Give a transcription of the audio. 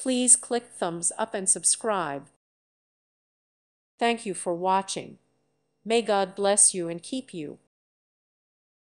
Please click thumbs up and subscribe. Thank you for watching. May God bless you and keep you.